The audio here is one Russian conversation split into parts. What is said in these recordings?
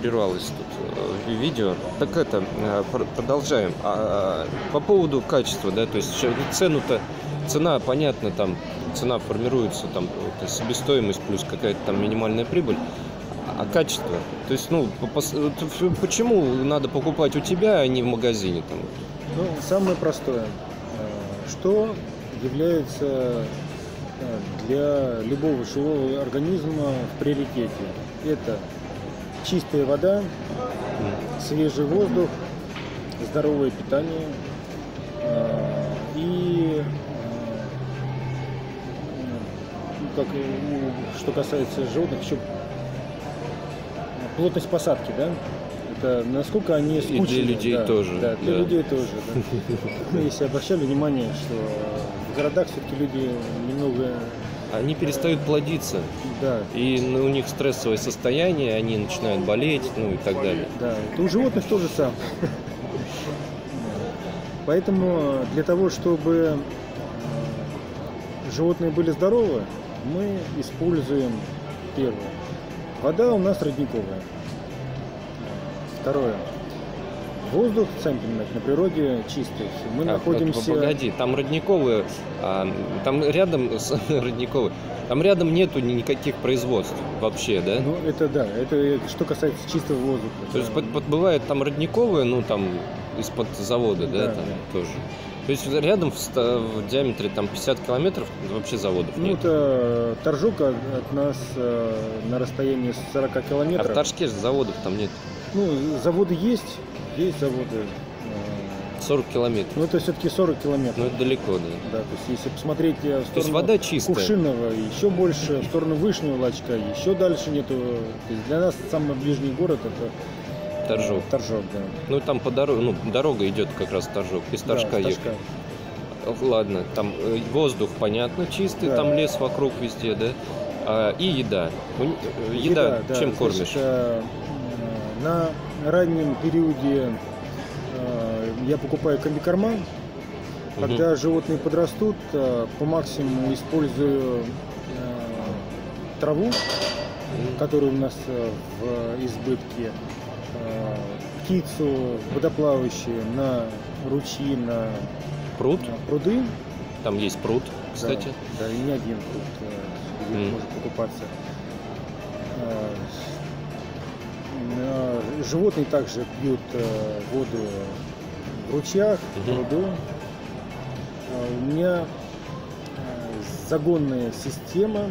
прервалось тут э, видео. Так это, э, пр- продолжаем. А, а, по поводу качества, да, то есть цену-то, цена, понятно, там, цена формируется, там, себестоимость плюс какая-то там минимальная прибыль. А качество? То есть, ну, почему надо покупать у тебя, а не в магазине там? Ну, самое простое. Э, Что является для любого живого организма в приоритете? Это чистая вода, свежий воздух, здоровое питание э, и э, ну, как, э, что касается животных, еще плотность посадки, да? Это насколько они для скучные. людей да, тоже, Да, для да. людей тоже. да. Ну, Если обращали внимание, что в городах все-таки люди немного, Они перестают плодиться, да, и ну, у них стрессовое состояние, они начинают болеть, ну и так далее. да, это у животных тоже самое. Поэтому для того, чтобы э, животные были здоровы, мы используем первое. Вода у нас родниковая. Второе. Воздух, понимаете, на природе чистый. Мы Так, находимся... Погоди, там родниковые, а, там рядом с родниковой, там рядом нету ни- никаких производств вообще, да? Ну, это да, это что касается чистого воздуха. То есть под- под- бывает там родниковые, ну там из-под завода, да, Да, там да. тоже. То есть рядом в, в диаметре там 50 километров вообще заводов Ну, нет. это торжок от, нас э, на расстоянии 40 А в километров. Торжке заводов там нет. Ну, заводы есть, есть заводы. э, 40 километров. Но это все-таки 40 километров. Ну это далеко, да. Да, то есть если посмотреть э, в То есть сторону вода чистая. Кувшиново, еще больше, в сторону Вышнего Лачка, еще дальше нету. То есть для нас самый ближний город это э, Торжок. Торжок, да. Ну там по дороге, ну дорога идет как раз Торжок. Из Торжка Да, ехать. Ох, Ладно, там э, воздух, понятно, чистый, Да. там лес вокруг везде, да? А, и еда. Э, Еда, да, чем значит, кормишь? На раннем периоде э, я покупаю комбикорма. Когда животные подрастут, э, по максимуму использую э, траву, которая у нас в избытке, птицу водоплавающие на ручьи, на Пруд, пруды. там есть пруд, кстати. Да, да, и не один э, где Мгм. может покупаться. Э, Животные также пьют э, воду в ручьях, в пруду. Э, У меня загонная система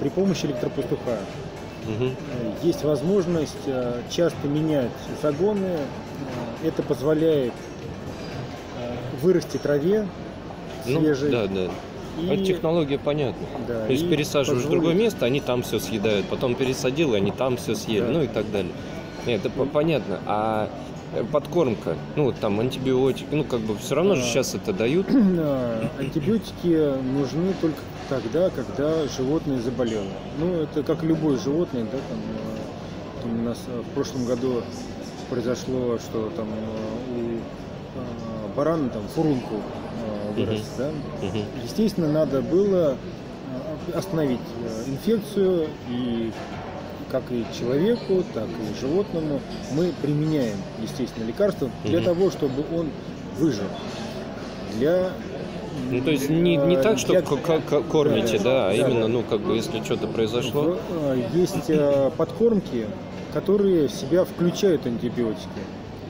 при помощи электропастуха. Э, Есть возможность часто менять загоны. Это позволяет вырасти траве Ну, свежей. да, да. И- А технология понятна. да, То есть пересаживаешь в другое место, они там все съедают, потом пересадил, и они там все съели, Да. ну и так далее. Нет, это по- понятно. А э, подкормка, ну там антибиотики, ну как бы все равно же А. сейчас это дают. Э, Антибиотики нужны только тогда, когда животное заболело. Ну, это как любое животное, да, там, э, там у нас э, в прошлом году произошло, что там у барана там фурункул вырос, Мгм. да. Мгм. Естественно, надо было э, остановить э, инфекцию и как и человеку, так и животному мы применяем, естественно, лекарства для Мгм. того, чтобы он выжил. Для Ну то есть не, не э, так, что для- кормите, Да, да, а да, именно, да. ну как бы если что-то произошло. Есть подкормки, которые в себя включают антибиотики.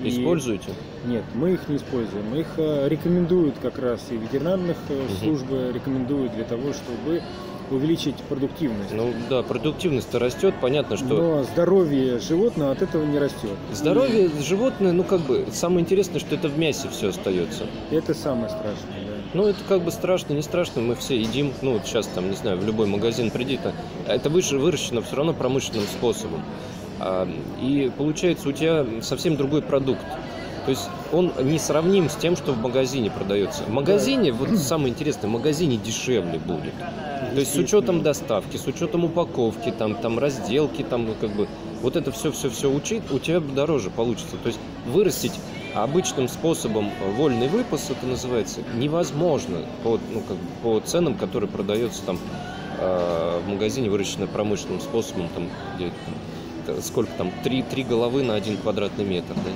Используете? Нет, мы их не используем. Их э, рекомендуют как раз и ветеринарных Мгм. службы рекомендуют для того, чтобы увеличить продуктивность. Ну да, продуктивность-то растет, понятно, что Но здоровье животного от этого не растет. здоровье животное, ну как бы, самое интересное, что это в мясе все остается. И это самое страшное. да. Ну, это как бы страшно, не страшно, мы все едим, ну, вот сейчас там, не знаю, в любой магазин приди, то это выше выращено все равно промышленным способом. А, и получается у тебя совсем другой продукт. То есть он не сравним с тем, что в магазине продается. В магазине, вот самое интересное, в магазине дешевле будет. То есть с учетом доставки, с учетом упаковки, там, там разделки, там, ну, как бы, вот это все, все, все учить, у тебя дороже получится. То есть вырастить обычным способом вольный выпас, это называется, невозможно по, ну, как по ценам, которые продаются там э, в магазине выращено промышленным способом, там, где, там, сколько там, три, три головы на один квадратный метр, да?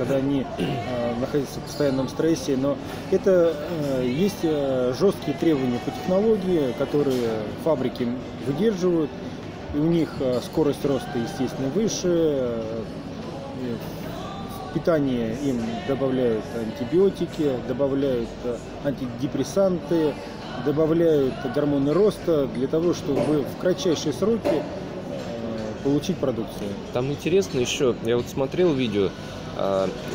Да, когда они э, находятся в постоянном стрессе, но это э, есть э, жесткие требования по технологии, которые фабрики выдерживают, и у них э, скорость роста, естественно, выше, э, в питание им добавляют антибиотики, добавляют антидепрессанты, добавляют гормоны роста для того, чтобы в кратчайшие сроки получить продукцию. Там интересно еще, я вот смотрел видео,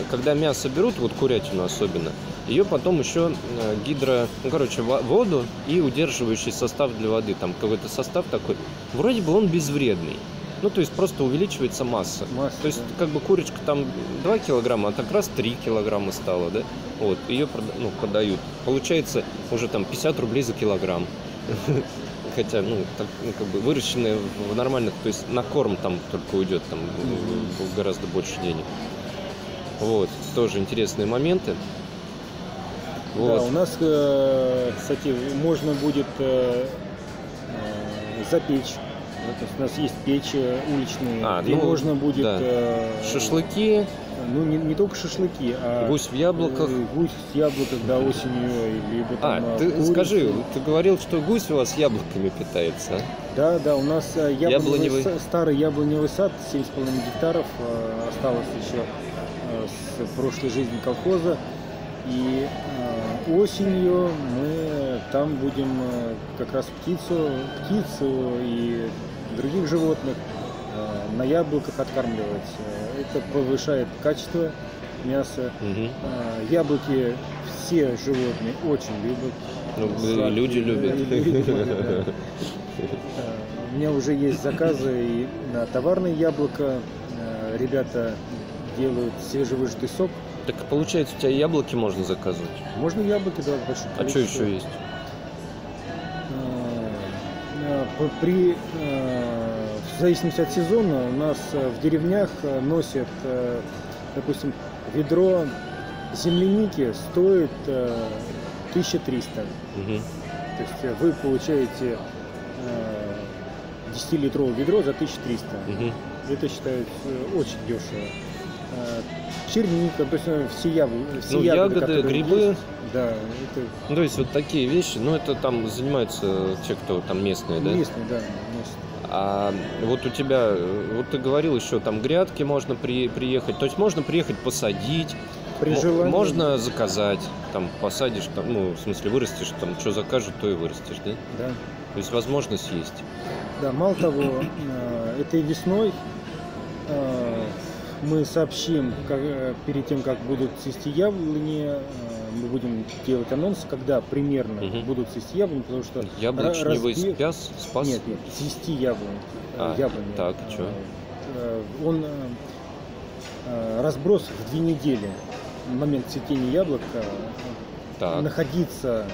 когда мясо берут, вот курятину особенно, ее потом еще э, гидро, ну короче, во- воду и удерживающий состав для воды, там какой-то состав такой, вроде бы он безвредный. Ну, то есть просто увеличивается масса. Масса, То есть, да. как бы курочка там 2 килограмма, а так раз 3 килограмма стала, да? Вот, ее ну, продают. Получается уже там 50 рублей за килограмм. Хотя, ну, так, ну, как бы выращенные в нормальных, то есть на корм там только уйдет там гораздо больше денег. Вот, тоже интересные моменты. Да, Вот. у нас, э, кстати, можно будет э, э, запечь. Да, то есть у нас есть печи уличные, А, где ну, можно будет да. Шашлыки, Ну, не, не только шашлыки, а гусь в яблоках. гусь в яблоках, да, осенью, либо А, там э, ты курицу. скажи, ты говорил, что гусь у вас яблоками питается, а? Да, да, у нас яблоневый, Яблоневый. старый яблоневый сад, 7,5 гектаров, осталось еще с прошлой жизни колхоза. И э, осенью мы там будем э, как раз птицу, птицу и других животных э, на яблоках откармливать. Это повышает качество мяса. Э, Яблоки все животные очень любят. Ну, Сладкие, люди любят. любят, да. У меня уже есть заказы и на товарное яблоко. Ребята делают свежевыжатый сок. Так получается, у тебя яблоки можно заказывать. Можно яблоки давать большое А что еще есть? Э, э, При, э, в зависимости от сезона у нас в деревнях носят, допустим, ведро земляники стоит э, 1300. Мгм. То есть вы получаете э, 10-литровое ведро за 1300. Мгм. Это считается очень дешево. Э, Черника, то есть э, все, ябл- все Ну, ягоды, ягоды, грибы. есть, да, это Ну, то есть вот такие вещи, ну, это там занимаются те, кто там местные, да? местные, да, носят. А вот у тебя, э, вот ты говорил еще, там грядки можно при, приехать, то есть можно приехать посадить, При желании. можно заказать, там посадишь, там, ну, в смысле вырастешь, там, что закажут, то и вырастешь, да? Да. То есть возможность есть. Да, мало того, э, этой весной э, мы сообщим, как, э, перед тем, как будут цвести яблони, э, мы будем делать анонс, когда примерно Мгм. будут цвести яблони, потому что Яблочневый разбе- спяс, спас? Нет, нет, цвести яблони. А, э, яблони. так, э, Он разброс в две недели. Момент цветения яблок Так. находиться,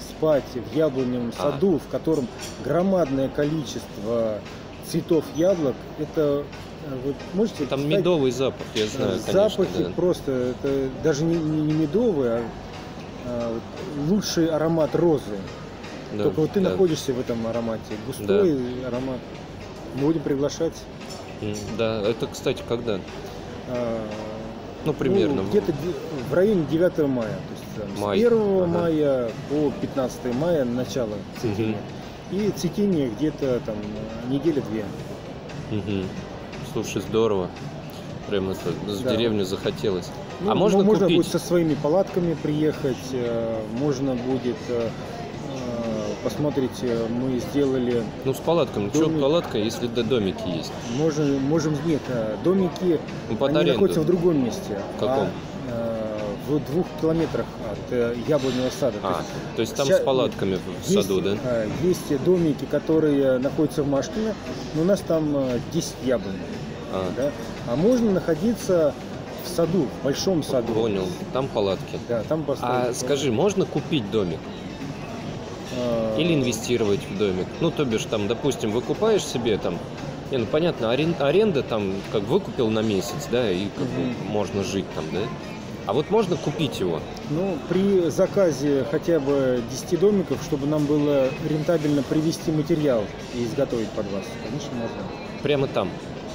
спать в яблоневом А. саду, в котором громадное количество цветов яблок, это э, вы можете Там представить, медовый запах, я знаю, конечно, запахи да. просто это даже не, не- медовый, а, а вот лучший аромат розы. Да, Только вот ты да. находишься в этом аромате, густой аромат. Мы будем приглашать. Да, это, кстати, когда? а, Ну, примерно. Ну, где-то де- в районе 9 мая. То есть там, Май, с 1 ага. мая по 15 мая начало цветения. И цветение где-то там э, неделя-две. Мгм. Слушай, здорово. Прям это с Да. деревни захотелось. Ну, а можно мо- можно купить? будет со своими палатками приехать, э, можно будет э, э, посмотрите, мы сделали, Ну, с палатками. Домик. палатка, если до домики есть? можем, можем нет, домики, Ну, под они аренду. находятся в другом месте. В каком? а, э, в двух километрах от яблоневого сада. То А, есть то есть там ща- с палатками в Есть, саду, да? Есть домики, которые находятся в Машкино, но у нас там э, 10 яблонь. А, Да? А можно находиться в саду, в большом саду. понял. Там палатки. Да, там А построить. скажи, можно купить домик Э, или инвестировать в домик? Ну, то бишь, там, допустим, выкупаешь себе там, не, ну понятно, арен- аренда там как выкупил на месяц, да, и как Мгм. можно жить там, да? А вот можно купить его? Ну, при заказе хотя бы 10 домиков, чтобы нам было рентабельно привезти материал и изготовить под вас, конечно, можно. Прямо там?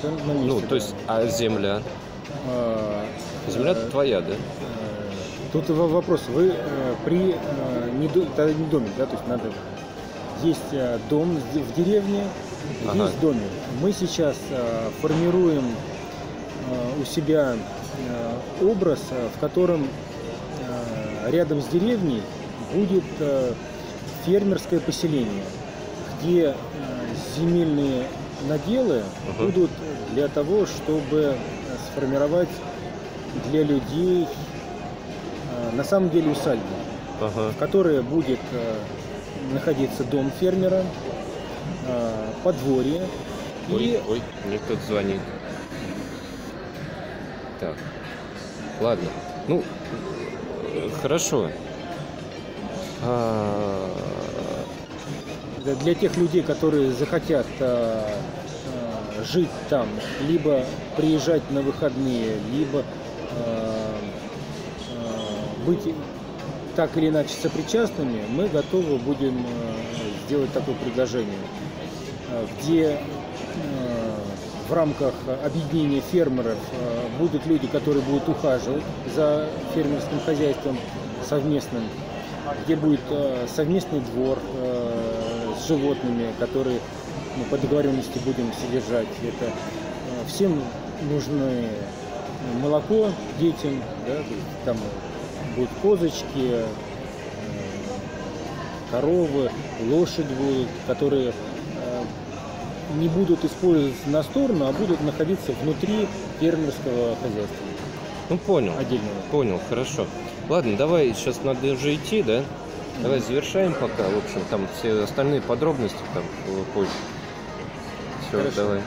На месте, Ну, то есть, а земля? А, Земля э, твоя, да? э, Тут во- вопрос. Вы э, при э, не, это не домик, да, то есть надо есть э, дом в деревне, Ага. есть домик. Мы сейчас э, формируем э, у себя э, образ, в котором э, рядом с деревней будет э, фермерское поселение, где э, земельные наделы Ага. будут для того, чтобы э, сформировать для людей э, на самом деле усадьбу, Ага. в которой будет э, находиться дом фермера, подворье и Ой, ой, мне кто-то звонит. Так, ладно. Ну, хорошо. А, для- для тех людей, которые захотят э, э, жить там, либо приезжать на выходные, либо э, быть так или иначе сопричастными, мы готовы будем сделать такое предложение, где в рамках объединения фермеров будут люди, которые будут ухаживать за фермерским хозяйством совместным, где будет совместный двор с животными, которые мы по договоренности будем содержать. Это э, всем нужны молоко детям, да, там будут козочки, э, коровы, лошадь будут, которые э, не будут использоваться на сторону, а будут находиться внутри фермерского хозяйства ну, понял. отдельного. Понял, хорошо. Ладно, давай, сейчас надо уже идти, да? Давай завершаем пока. В общем, там все остальные подробности там позже. Все, Хорошо. давай.